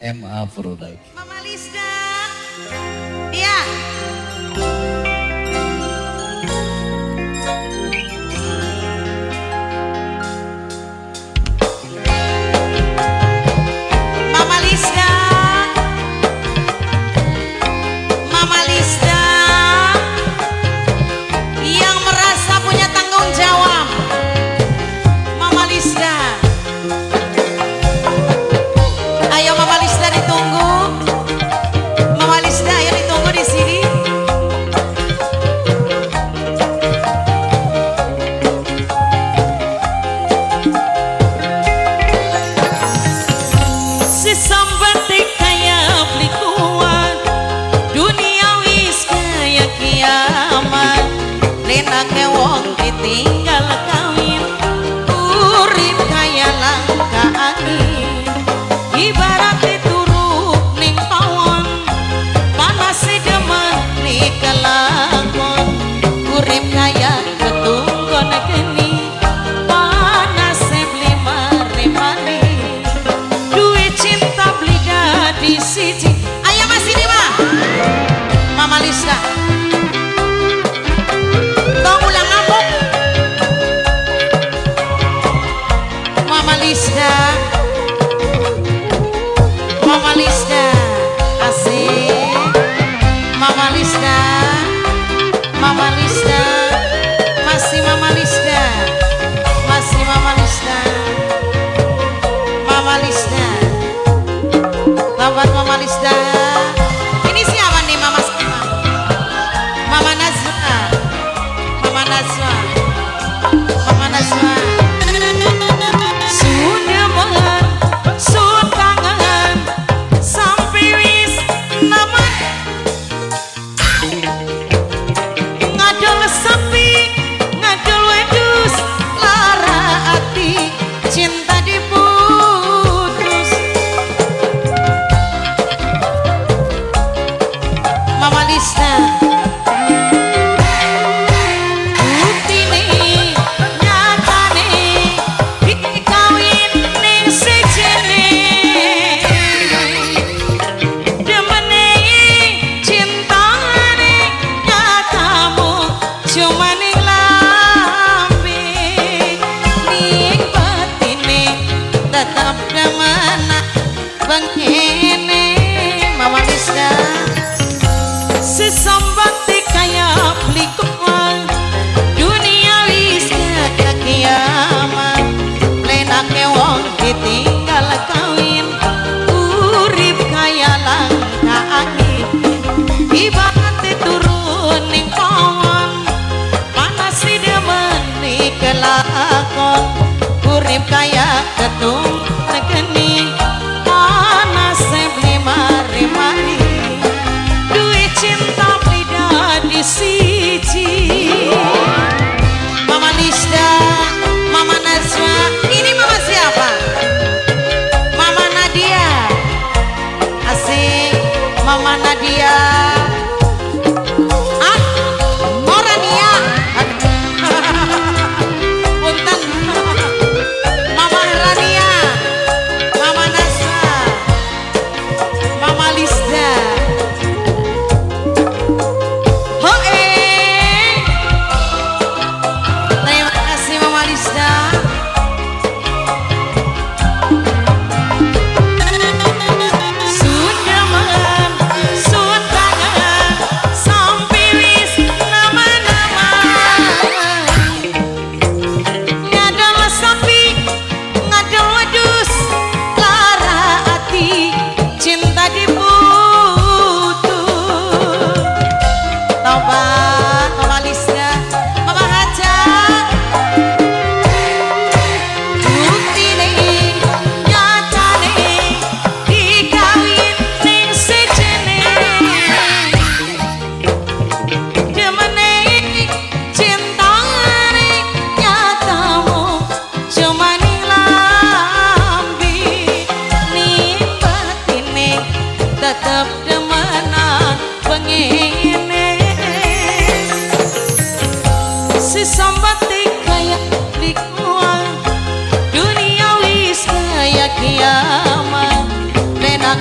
MA Product. Mama Lista. Mama Lisda Bapak ini Mama bisa Sisa sambatik kayak dik mual dunia wis kayak kiamat. Renak